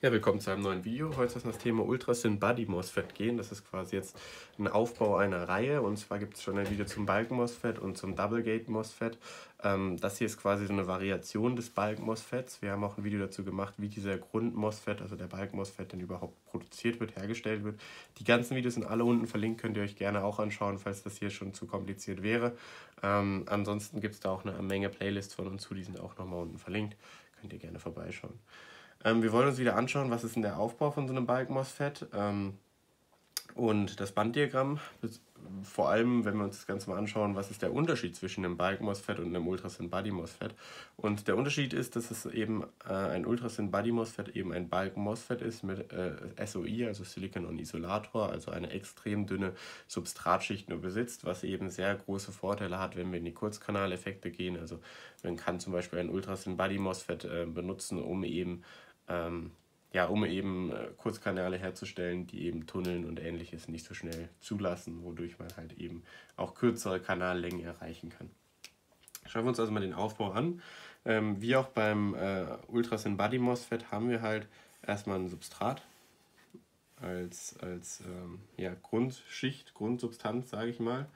Ja, willkommen zu einem neuen Video. Heute um das Thema Ultrasin Body MOSFET gehen. Das ist quasi jetzt ein Aufbau einer Reihe. Und zwar gibt es schon ein Video zum Balken MOSFET und zum Double Gate MOSFET. Ähm, das hier ist quasi so eine Variation des Balken MOSFETs. Wir haben auch ein Video dazu gemacht, wie dieser Grund MOSFET, also der Balken MOSFET, denn überhaupt produziert wird, hergestellt wird. Die ganzen Videos sind alle unten verlinkt, könnt ihr euch gerne auch anschauen, falls das hier schon zu kompliziert wäre. Ähm, ansonsten gibt es da auch eine Menge Playlists von uns zu, die sind auch nochmal unten verlinkt. Könnt ihr gerne vorbeischauen. Ähm, wir wollen uns wieder anschauen, was ist denn der Aufbau von so einem Balken-MOSFET ähm, und das Banddiagramm. Vor allem, wenn wir uns das Ganze mal anschauen, was ist der Unterschied zwischen einem Balken-MOSFET und einem Ultrasin-Body-MOSFET. Und der Unterschied ist, dass es eben äh, ein Ultrasin-Body-MOSFET eben ein Balken-MOSFET ist mit äh, SOI, also Silicon on Isolator, also eine extrem dünne Substratschicht nur besitzt, was eben sehr große Vorteile hat, wenn wir in die Kurzkanaleffekte gehen. Also man kann zum Beispiel ein Ultrasin-Body-MOSFET äh, benutzen, um eben ähm, ja, um eben äh, Kurzkanäle herzustellen, die eben Tunneln und ähnliches nicht so schnell zulassen, wodurch man halt eben auch kürzere Kanallängen erreichen kann. Schauen wir uns also mal den Aufbau an. Ähm, wie auch beim äh, Ultrasin Body MOSFET haben wir halt erstmal ein Substrat als, als ähm, ja, Grundschicht, Grundsubstanz, sage ich mal.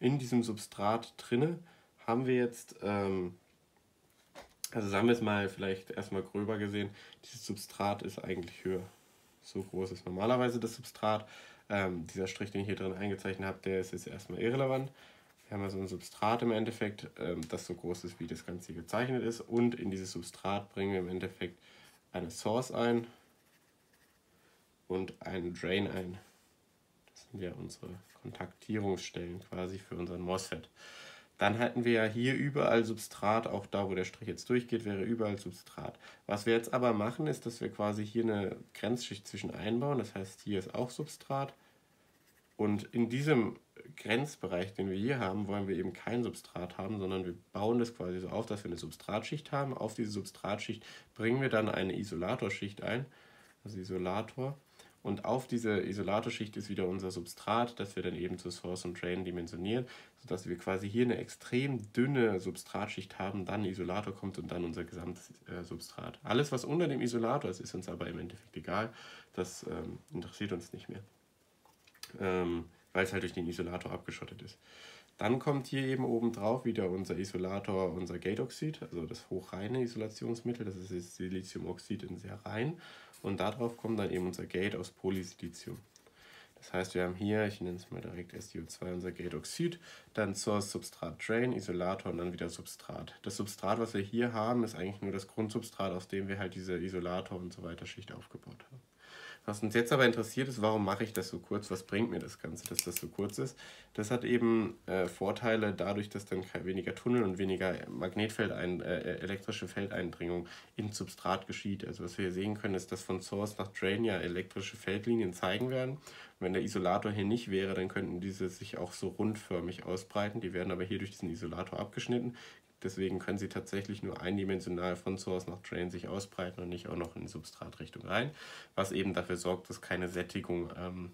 In diesem Substrat drinne haben wir jetzt ähm, also sagen wir es mal vielleicht erstmal gröber gesehen, dieses Substrat ist eigentlich höher. So groß ist normalerweise das Substrat. Ähm, dieser Strich, den ich hier drin eingezeichnet habe, der ist jetzt erstmal irrelevant. Wir haben also ein Substrat im Endeffekt, ähm, das so groß ist, wie das Ganze hier gezeichnet ist. Und in dieses Substrat bringen wir im Endeffekt eine Source ein und einen Drain ein. Das sind ja unsere Kontaktierungsstellen quasi für unseren MOSFET. Dann hätten wir ja hier überall Substrat, auch da, wo der Strich jetzt durchgeht, wäre überall Substrat. Was wir jetzt aber machen, ist, dass wir quasi hier eine Grenzschicht zwischen einbauen. Das heißt, hier ist auch Substrat. Und in diesem Grenzbereich, den wir hier haben, wollen wir eben kein Substrat haben, sondern wir bauen das quasi so auf, dass wir eine Substratschicht haben. Auf diese Substratschicht bringen wir dann eine Isolatorschicht ein, also Isolator. Und auf diese Isolatorschicht ist wieder unser Substrat, das wir dann eben zu Source und Drain dimensionieren, sodass wir quasi hier eine extrem dünne Substratschicht haben, dann Isolator kommt und dann unser gesamtes äh, Substrat. Alles, was unter dem Isolator ist, ist uns aber im Endeffekt egal. Das ähm, interessiert uns nicht mehr, ähm, weil es halt durch den Isolator abgeschottet ist. Dann kommt hier eben oben drauf wieder unser Isolator, unser Gateoxid, also das hochreine Isolationsmittel, das ist Siliziumoxid in sehr rein. Und darauf kommt dann eben unser Gate aus Polysilizium. Das heißt, wir haben hier, ich nenne es mal direkt SiO2, unser Gate-Oxid, dann Source, Substrat, Drain, Isolator und dann wieder Substrat. Das Substrat, was wir hier haben, ist eigentlich nur das Grundsubstrat, aus dem wir halt diese Isolator und so weiter Schicht aufgebaut haben. Was uns jetzt aber interessiert ist, warum mache ich das so kurz? Was bringt mir das Ganze, dass das so kurz ist? Das hat eben äh, Vorteile dadurch, dass dann weniger Tunnel und weniger Magnetfeld äh, äh, elektrische Feldeindringung ins Substrat geschieht. Also was wir hier sehen können, ist, dass von Source nach Drain ja elektrische Feldlinien zeigen werden. Wenn der Isolator hier nicht wäre, dann könnten diese sich auch so rundförmig ausbreiten. Die werden aber hier durch diesen Isolator abgeschnitten. Deswegen können sie tatsächlich nur eindimensional von Source nach Drain sich ausbreiten und nicht auch noch in Substratrichtung rein, was eben dafür sorgt, dass keine Sättigung, ähm,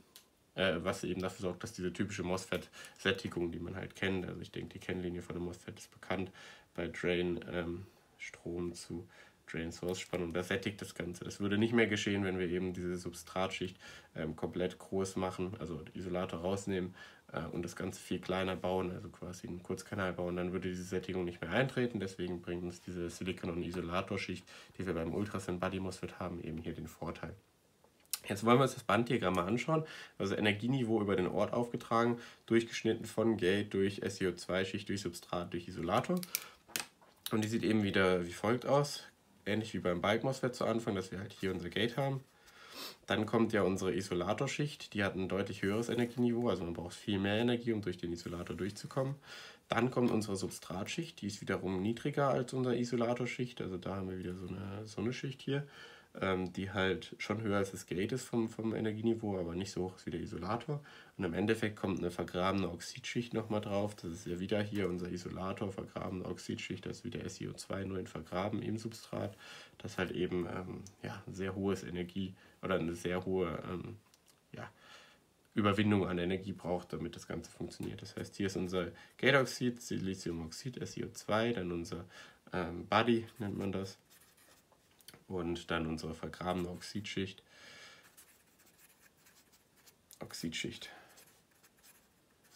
äh, was eben dafür sorgt, dass diese typische MOSFET-Sättigung, die man halt kennt, also ich denke, die Kennlinie von dem MOSFET ist bekannt, bei Drain ähm, Strom zu Drain-Source-Spannung, das sättigt das Ganze. Das würde nicht mehr geschehen, wenn wir eben diese Substratschicht ähm, komplett groß machen, also Isolator rausnehmen äh, und das Ganze viel kleiner bauen, also quasi einen Kurzkanal bauen, dann würde diese Sättigung nicht mehr eintreten. Deswegen bringt uns diese Silikon- und Isolatorschicht, die wir beim Ultrasound Body MOSFET haben, eben hier den Vorteil. Jetzt wollen wir uns das Banddiagramm mal anschauen. Also Energieniveau über den Ort aufgetragen, durchgeschnitten von Gate durch SiO2-Schicht, durch Substrat, durch Isolator. Und die sieht eben wieder wie folgt aus ähnlich wie beim Bike MOSFET zu Anfang, dass wir halt hier unser Gate haben. Dann kommt ja unsere Isolatorschicht, die hat ein deutlich höheres Energieniveau, also man braucht viel mehr Energie, um durch den Isolator durchzukommen. Dann kommt unsere Substratschicht, die ist wiederum niedriger als unsere Isolatorschicht, also da haben wir wieder so eine, so eine Schicht hier ähm, die halt schon höher als das Gate ist vom, vom Energieniveau, aber nicht so hoch ist wie der Isolator. Und im Endeffekt kommt eine vergrabene Oxidschicht nochmal drauf. Das ist ja wieder hier unser Isolator, vergrabene Oxidschicht, das ist wieder SiO2 nur in vergraben im Substrat, das halt eben ähm, ja, sehr hohes Energie oder eine sehr hohe ähm, ja, Überwindung an Energie braucht, damit das Ganze funktioniert. Das heißt, hier ist unser Gateoxid, Siliziumoxid, SiO2, dann unser ähm, Body nennt man das und dann unsere vergrabene Oxidschicht. Oxidschicht.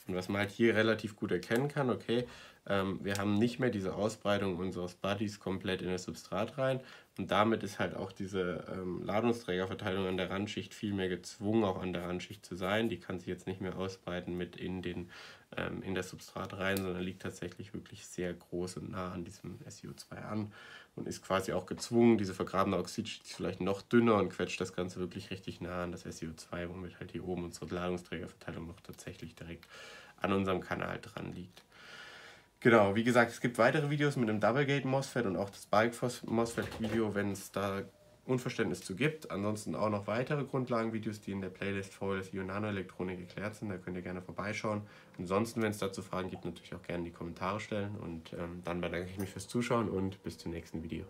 Und was man halt hier relativ gut erkennen kann, okay, ähm, wir haben nicht mehr diese Ausbreitung unseres Buddies komplett in das Substrat rein und damit ist halt auch diese ähm, Ladungsträgerverteilung an der Randschicht viel mehr gezwungen, auch an der Randschicht zu sein. Die kann sich jetzt nicht mehr ausbreiten mit in, den, ähm, in das Substrat rein, sondern liegt tatsächlich wirklich sehr groß und nah an diesem SiO2 an und ist quasi auch gezwungen, diese vergrabene Oxidschicht ist vielleicht noch dünner und quetscht das Ganze wirklich richtig nah an das SiO2, womit halt hier oben unsere Ladungsträgerverteilung noch tatsächlich direkt an unserem Kanal dran liegt. Genau, wie gesagt, es gibt weitere Videos mit dem Double Gate MOSFET und auch das Bike MOSFET Video, wenn es da Unverständnis zu gibt. Ansonsten auch noch weitere Grundlagenvideos, die in der Playlist VLSI und Nanoelektronik erklärt sind. Da könnt ihr gerne vorbeischauen. Ansonsten, wenn es dazu Fragen gibt, natürlich auch gerne in die Kommentare stellen. Und ähm, dann bedanke ich mich fürs Zuschauen und bis zum nächsten Video.